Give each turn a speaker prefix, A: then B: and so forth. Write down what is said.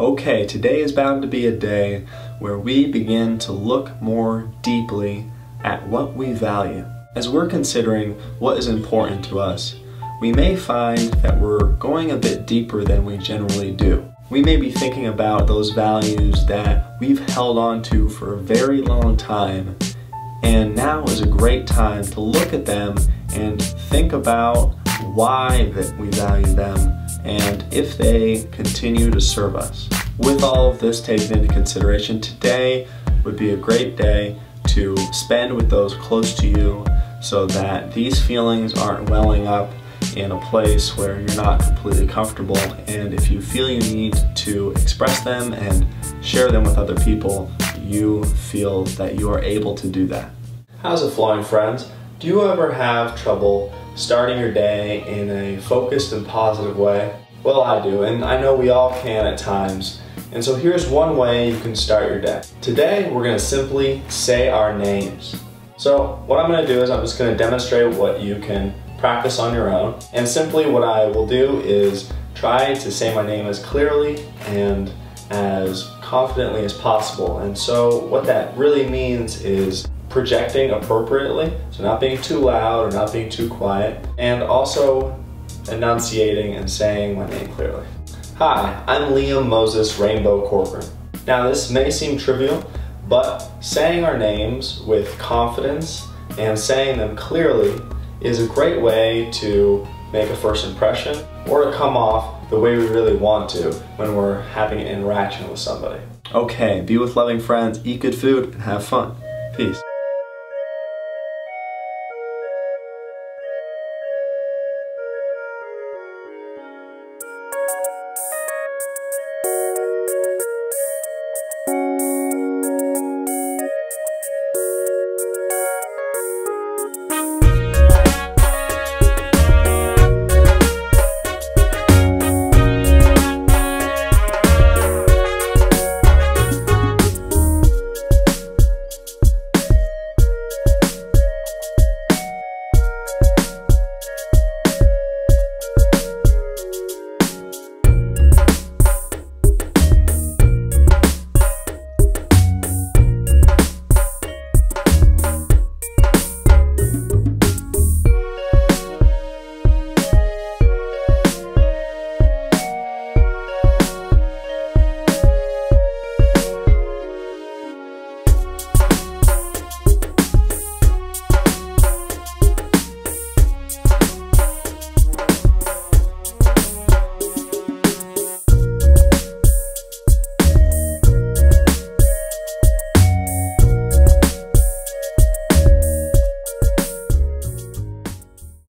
A: Okay, today is bound to be a day where we begin to look more deeply at what we value. As we're considering what is important to us, we may find that we're going a bit deeper than we generally do. We may be thinking about those values that we've held on to for a very long time, and now is a great time to look at them and think about why that we value them and if they continue to serve us. With all of this taken into consideration, today would be a great day to spend with those close to you so that these feelings aren't welling up in a place where you're not completely comfortable and if you feel you need to express them and share them with other people, you feel that you are able to do that. How's it flowing friends? Do you ever have trouble starting your day in a focused and positive way? Well, I do, and I know we all can at times. And so here's one way you can start your day. Today, we're gonna simply say our names. So what I'm gonna do is I'm just gonna demonstrate what you can practice on your own. And simply what I will do is try to say my name as clearly and as confidently as possible. And so what that really means is projecting appropriately, so not being too loud or not being too quiet, and also enunciating and saying my name clearly. Hi, I'm Liam Moses Rainbow Corcoran. Now this may seem trivial, but saying our names with confidence and saying them clearly is a great way to make a first impression or to come off the way we really want to when we're having an interaction with somebody. Okay, be with loving friends, eat good food, and have fun. Peace.